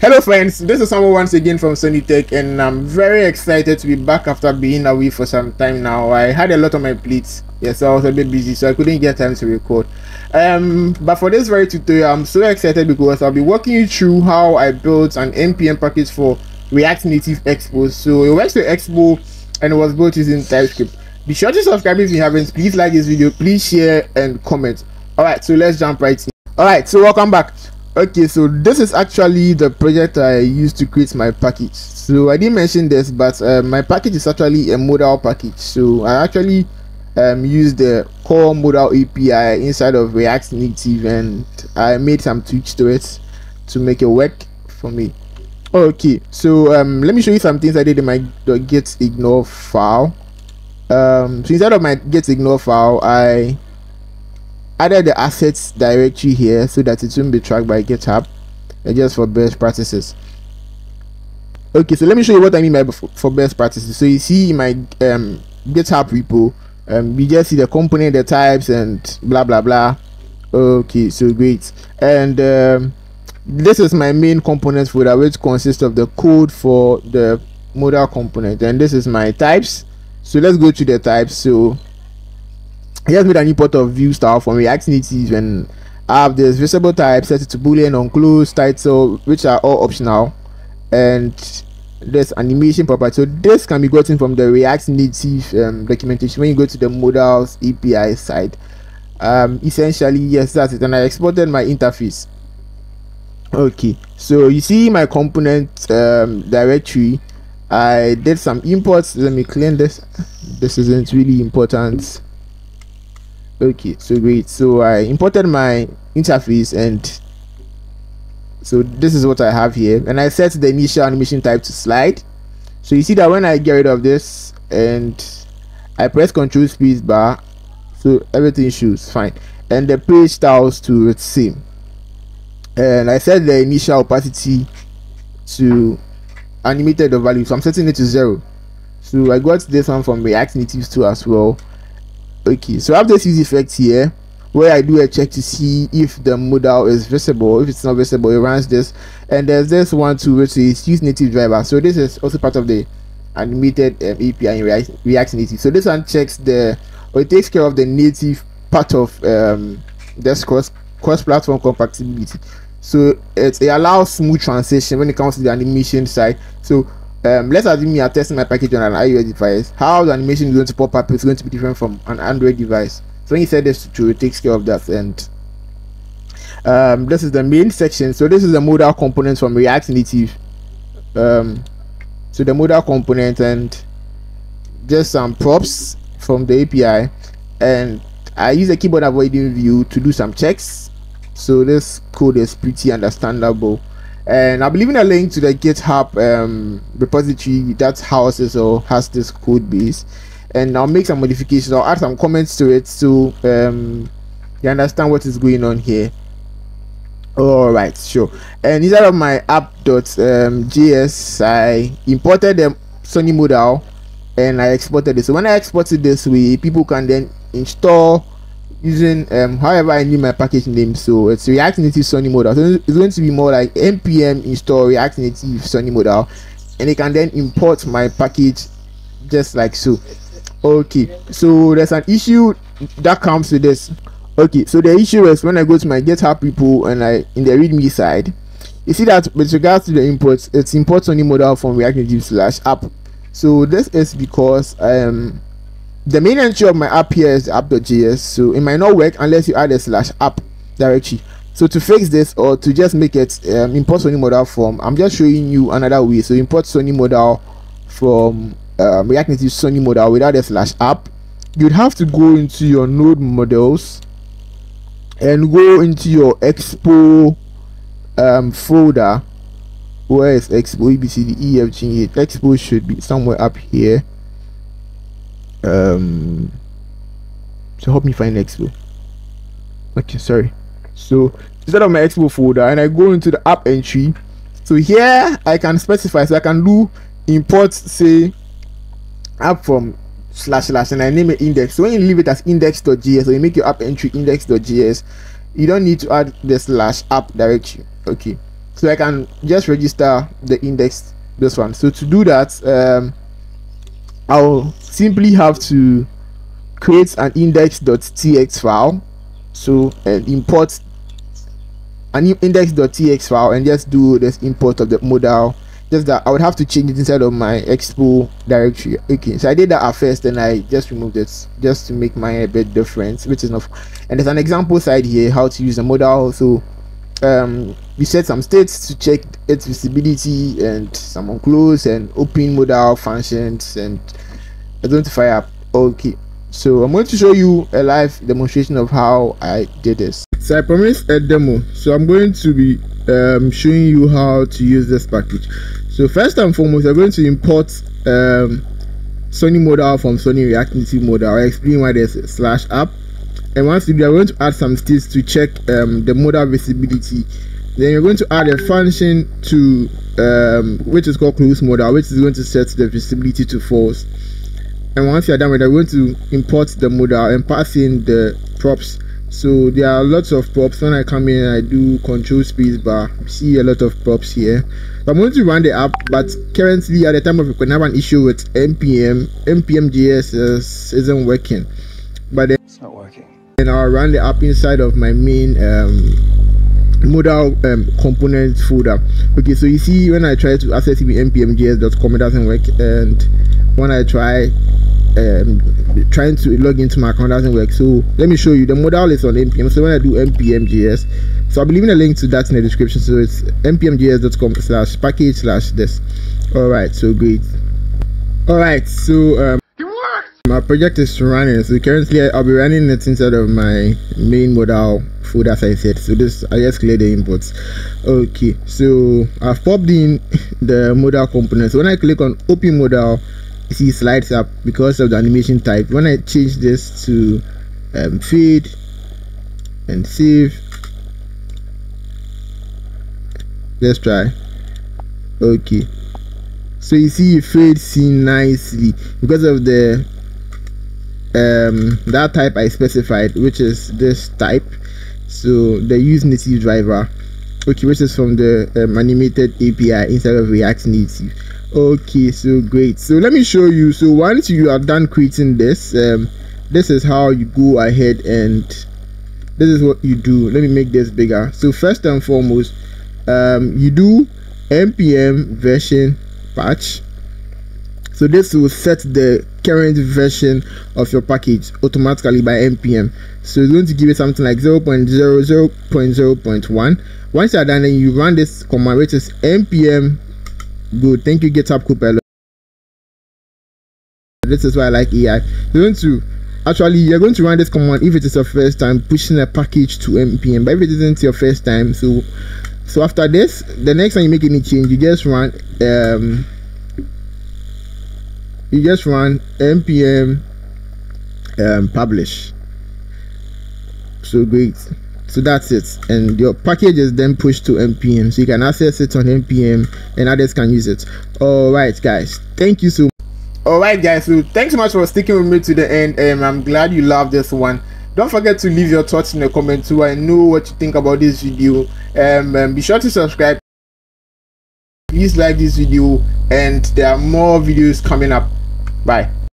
Hello friends, this is Samuel once again from Sonnytech and I'm very excited to be back after being away for some time now. I had a lot on my plates, yes, I was a bit busy so I couldn't get time to record. Um, but for this very tutorial, I'm so excited because I'll be walking you through how I built an NPM package for React Native Expo. So it works with Expo and it was built using TypeScript. Be sure to subscribe if you haven't. Please like this video, please share and comment. Alright, so let's jump right in. Alright, so welcome back okay so this is actually the project i used to create my package. So i didn't mention this but uh, my package is actually a modal package. So i actually um, use the core modal api inside of react native and i made some tweaks to it to make it work for me. Okay so um, let me show you some things i did in my gitignore file. Um, so inside of my gitignore file i added the assets directory here so that it won't be tracked by github. And just for best practices. Okay so let me show you what i mean by for best practices. So you see my um, github repo um, you just see the component the types and blah blah blah. Okay so great. And um, this is my main component folder which consists of the code for the modal component. And this is my types. So let's go to the types. So he has made an import of view style from React Native and I have this visible type set it to boolean on close title which are all optional and this animation property. So this can be gotten from the react native um, documentation when you go to the modals api side. Um, essentially yes that's it. And i exported my interface. Okay so you see my component um, directory. I did some imports. Let me clean this. This isn't really important okay so great. So i imported my interface and so this is what i have here. And i set the initial animation type to slide. So you see that when i get rid of this and i press ctrl space bar so everything shows fine. And the page styles to its same. And i set the initial opacity to animated the value. So i'm setting it to zero. So i got this one from react native 2 as well okay so i have this use effect here where i do a check to see if the modal is visible if it's not visible it runs this and there's this one too which is use native driver. So this is also part of the animated um, api in react, react native. So this one checks the or it takes care of the native part of um this cross cross platform compatibility. So it, it allows smooth transition when it comes to the animation side. So um, let's assume you are testing my package on an iOS device. How the animation is going to pop up is going to be different from an Android device. So when you set this to, it takes care of that. And um, this is the main section. So this is the modal component from React Native. Um, so the modal component and just some props from the API. And I use a keyboard avoiding view to do some checks. So this code is pretty understandable and I'll be leaving a link to the GitHub um, repository that houses or has this code base, and I'll make some modifications. I'll add some comments to it so um, you understand what is going on here. All right, sure. And inside of my app.js, um, I imported the Sonny modal and I exported it. So when I exported this way, people can then install using um however I name my package name. So it's React Native Sonny modal. So it's going to be more like npm install React Native Sonny modal, and it can then import my package just like so. Okay, so there's an issue that comes with this. Okay, so the issue is when I go to my GitHub people and I in the README side, you see that with regards to the imports, it's import Sonny modal from React Native slash app. So this is because um the main entry of my app here is app.js so it might not work unless you add a slash app directory. So to fix this or to just make it um, import sonny modal from i'm just showing you another way. So import sonny modal from um, React Native Sonny modal without a slash app. You'd have to go into your node modules and go into your expo um, folder. Where is expo? Efg expo should be somewhere up here um to help me find expo okay sorry. So instead of my expo folder and i go into the app entry so here i can specify so i can do import say app from slash slash and i name it index. So when you leave it as index.js or you make your app entry index.js you don't need to add the slash app directory. Okay. So I can just register the index this one. So to do that um, I'll simply have to create an index.txt file. So and import an index.txt file and just do this import of the modal. Just that I would have to change it inside of my expo directory. Okay so I did that at first and I just removed it just to make mine a bit different which is enough and there's an example side here how to use the modal. So um we set some states to check its visibility and some close and open modal functions and identify app okay so i'm going to show you a live demonstration of how i did this. So i promised a demo so i'm going to be um, showing you how to use this package. So first and foremost i'm going to import um, sonny modal from sonny react native modal. I'll explain why there's a slash app and once you do i'm going to add some states to check um, the modal visibility. Then you're going to add a function to um, which is called close modal which is going to set the visibility to false. And once you're done with that we're going to import the modal and pass in the props. So there are lots of props. When i come in i do control space bar. See a lot of props here. So i'm going to run the app but currently at the time of recording i have an issue with npm npm js is, isn't working. But then and i'll run the app inside of my main um, modal um, component folder. Okay so you see when i try to access npmjs.com it doesn't work. And when i try um, trying to log into my account doesn't work. So let me show you. The modal is on npm. So when i do npmjs so i'll be leaving a link to that in the description. So it's npmjs.com slash package slash this. All right so great. All right so um my project is running so currently i'll be running it inside of my main modal folder as i said. So this i just clear the inputs okay so i've popped in the modal component so when i click on open modal you see slides up because of the animation type. When i change this to um, fade and save let's try. Okay. So you see it fades in nicely because of the um that type i specified which is this type. So the use native driver okay which is from the um, animated api inside of react native. Okay so great. So let me show you. So once you are done creating this um this is how you go ahead and this is what you do. Let me make this bigger. So first and foremost um you do npm version patch so this will set the current version of your package automatically by npm so it's going to give you something like 0 0.0 0.0.1 once you're done then you run this command which is npm good thank you github copilot this is why i like ai you're going to actually you're going to run this command if it is your first time pushing a package to npm but if it isn't your first time so so after this the next time you make any change you just run um you just run npm um, publish. So great. So that's it. And your package is then pushed to npm so you can access it on npm and others can use it. All right guys. Thank you so much all right guys. So thanks so much for sticking with me to the end. And i'm glad you love this one. Don't forget to leave your thoughts in the comments so i know what you think about this video. Um, um be sure to subscribe. Please like this video. And there are more videos coming up bye